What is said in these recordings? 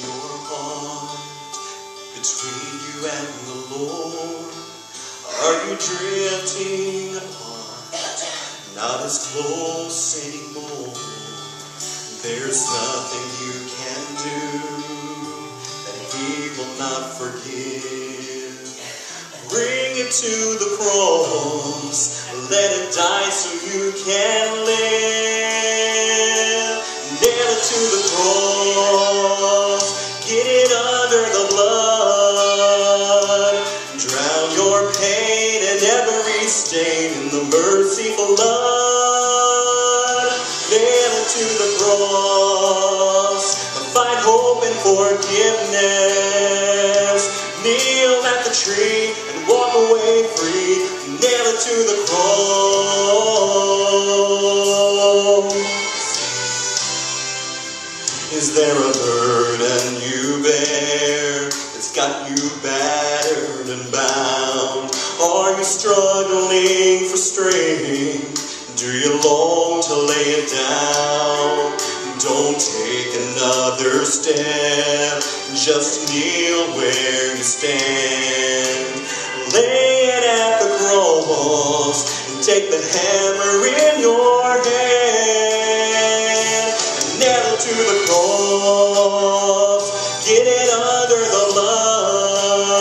your heart between you and the Lord? Are you drifting apart? Not as close anymore. There's nothing you can do that He will not forgive. Bring it to the cross. Let it die so you can live. Under the blood. Drown your pain and every stain in the merciful blood. Nail it to the cross. Find hope and forgiveness. Kneel at the tree and walk away free. Nail it to the cross. There a burden you bear that's got you battered and bound? Are you struggling for strength? Do you long to lay it down? Don't take another step, just kneel where you stand. Lay it at the cross and take the hammer hand and nail it to the cross. Get it under the blood.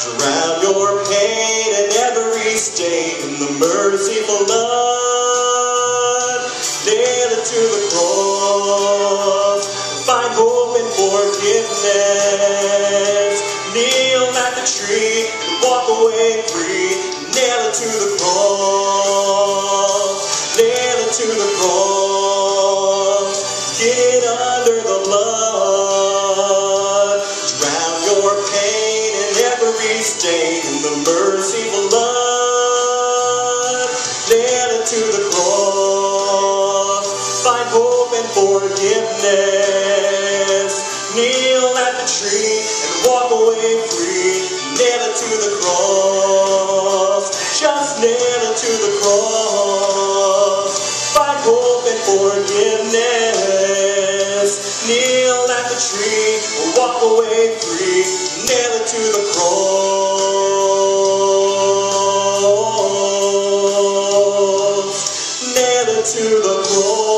Drown your pain and every stain in the merciful blood. Nail it to the cross. Find hope and forgiveness. Kneel at the tree and walk away free. Nail it to the cross. Nail it to the cross get under the blood. Drown your pain in every stain in the merciful blood. Nailed to the cross, find hope and forgiveness. Kneel at the tree and walk away free. Nailed to the cross. kneel at the tree, or walk away free, nail it to the cross. Nail it to the cross.